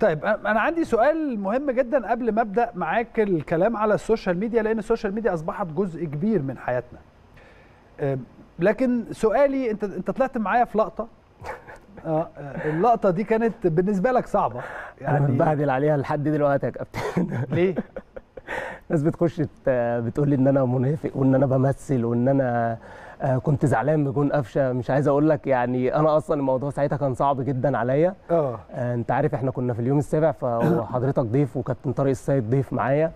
طيب أنا عندي سؤال مهم جدا قبل ما أبدأ معاك الكلام على ال social media لأن ال social media أصبحت جزء كبير من حياتنا. لكن سؤالي أنت أنت طلعت معايا في لقطة. آه آه، اللقطة دي كانت بالنسبة لك صعبة. أنا يعني متبهدل عليها لحد دلوقتي يا كابتن. ليه؟ ناس بتخش بتقول لي إن أنا منافق وإن أنا بمثل وإن أنا آه، كنت زعلان ب جون قفشة. مش عايز أقول لك يعني أنا أصلا الموضوع ساعتها كان صعب جدا عليا. آه. آه، أنت عارف إحنا كنا في اليوم السابع فحضرتك ضيف وكابتن طارق السيد ضيف معايا.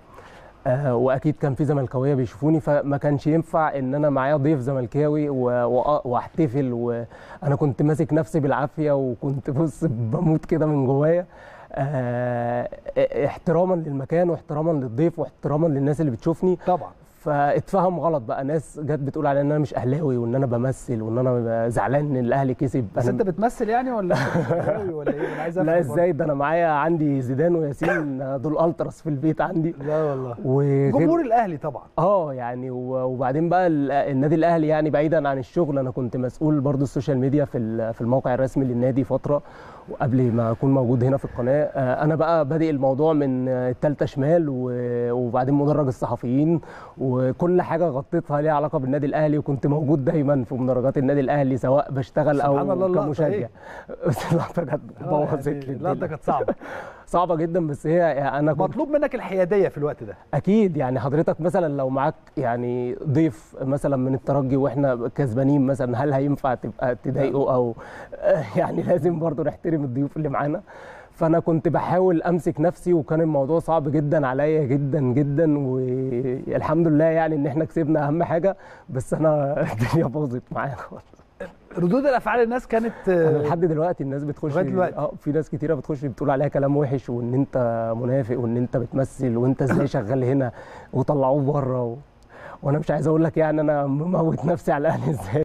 آه، وأكيد كان في زملكاوية بيشوفوني فما كانش ينفع إن أنا معايا ضيف زملكاوي وأحتفل وأنا كنت ماسك نفسي بالعافية وكنت بص بموت كده من جوايا. احتراما للمكان واحتراما للضيف واحتراما للناس اللي بتشوفني. طبعا. فاتفهم غلط بقى. ناس جت بتقول على إن أنا مش أهلاوي وإن أنا بمثل وإن أنا زعلان إن الأهلي كسب. بس أنت بتمثل يعني ولا ولا إيه؟ أنا عايز لا. إزاي؟ ده أنا معايا عندي زيدان وياسين دول ألتراس في البيت عندي. لا والله. وغير جمهور الأهلي طبعا. آه يعني و- وبعدين بقى ال- النادي الأهلي يعني بعيدا عن الشغل. أنا كنت مسؤول برضو ال social media في في الموقع الرسمي للنادي فترة وقبل ما أكون موجود هنا في القناة. آه، أنا بقى بادئ الموضوع من التالتة شمال و- وبعدين مدرج الصحفيين وكل حاجة غطيتها ليها علاقة بالنادي الأهلي وكنت موجود دايما في مدرجات النادي الأهلي سواء بشتغل أو الله كمشجع. إيه؟ بس اللقطة كانت آه، بوظت يعني لي اللقطة. كانت صعبة. صعبة جدا بس هي أنا كنت مطلوب منك الحيادية في الوقت ده. أكيد يعني حضرتك مثلا لو معاك يعني ضيف مثلا من الترجي وإحنا كسبانين مثلا هل هينفع تبقى تضايقه؟ أو يعني لازم برضو نحترم الضيوف اللي معانا. فأنا كنت بحاول أمسك نفسي وكان الموضوع صعب جدا عليا جدا جدا والحمد لله يعني إن إحنا كسبنا أهم حاجة بس أنا الدنيا باظت معايا خالص ردود الأفعال الناس كانت لحد دلوقتي الناس بتخش دلوقتي. آه في ناس كتيرة بتخش بتقول عليها كلام وحش وإن أنت منافق وإن أنت بتمثل وأنت إزاي شغال هنا وطلعوه بره و... وأنا مش عايز أقول لك يعني أنا مموت نفسي على الأهلي إزاي